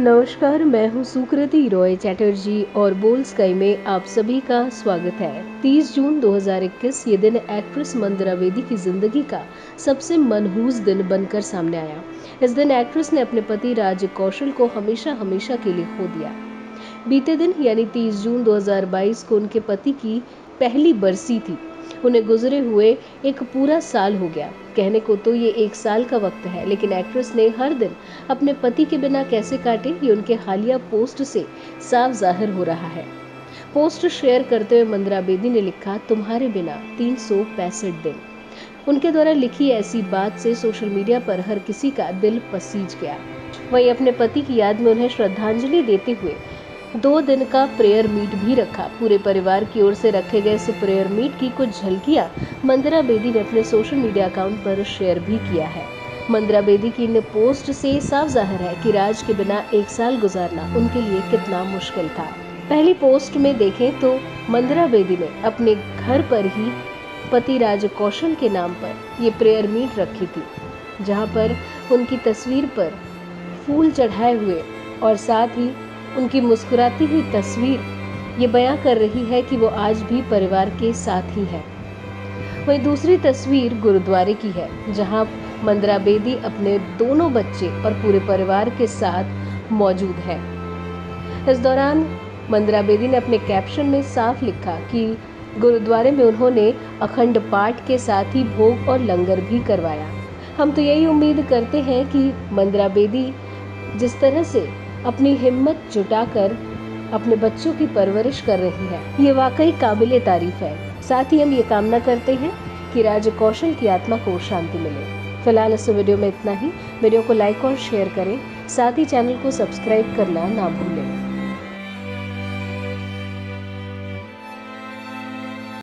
नमस्कार, मैं हूँ सुकृति रॉय चैटर्जी और बोल स्काई में आप सभी का स्वागत है। 30 जून 2021 ये दिन एक्ट्रेस मंदिरा बेदी की ज़िंदगी का सबसे मनहूस दिन बनकर सामने आया। इस दिन एक्ट्रेस ने अपने पति राज कौशल को हमेशा हमेशा के लिए खो दिया। बीते दिन, यानी 30 जून 2022 को उनके पति की पहली बरसी थी। उन्हें गुजरे हुए एक पूरा साल हो गया। कहने को तो ये एक साल का वक्त है, लेकिन एक्ट्रेस ने हर दिन अपने पति के बिना कैसे काटे, ये उनके हालिया पोस्ट से साफ़ ज़ाहिर हो रहा है। पोस्ट शेयर करते हुए मंदिरा बेदी ने लिखा, तुम्हारे बिना तीन दिन। उनके द्वारा लिखी ऐसी बात से सोशल मीडिया पर हर किसी का दिल पसीज गया। वही अपने पति की याद में उन्हें श्रद्धांजलि देते हुए दो दिन का प्रेयर मीट भी रखा। पूरे परिवार की ओर से रखे गए इस प्रेयर मीट की कुछ झलकियाँ मंदिरा बेदी ने अपने सोशल मीडिया अकाउंट पर शेयर भी किया है। मंदिरा बेदी की इन पोस्ट से साफ़ ज़ाहिर है कि राज के बिना एक साल गुजारना उनके लिए कितना मुश्किल था। पहली पोस्ट में देखें तो मंदिरा बेदी ने अपने घर पर ही पति राज कौशल के नाम पर ये प्रेयर मीट रखी थी, जहाँ पर उनकी तस्वीर पर फूल चढ़ाए हुए और साथ ही उनकी मुस्कुराती हुई तस्वीर ये बयां कर रही है कि वो आज भी परिवार के साथ ही है। वही दूसरी तस्वीर गुरुद्वारे की है, जहाँ मंदिरा बेदी अपने दोनों बच्चे और पूरे परिवार के साथ मौजूद है। इस दौरान मंदरा बेदी ने अपने कैप्शन में साफ़ लिखा कि गुरुद्वारे में उन्होंने अखंड पाठ के साथ ही भोग और लंगर भी करवाया। हम तो यही उम्मीद करते हैं कि मंदरा बेदी जिस तरह से अपनी हिम्मत जुटाकर अपने बच्चों की परवरिश कर रही है। ये वाकई काबिल तारीफ़ है। साथ ही हम ये कामना करते हैं कि राज कौशल की आत्मा को शांति मिले। फ़िलहाल इस वीडियो में इतना ही। वीडियो को लाइक और शेयर करें। साथ ही चैनल को सब्सक्राइब करना ना भूलें।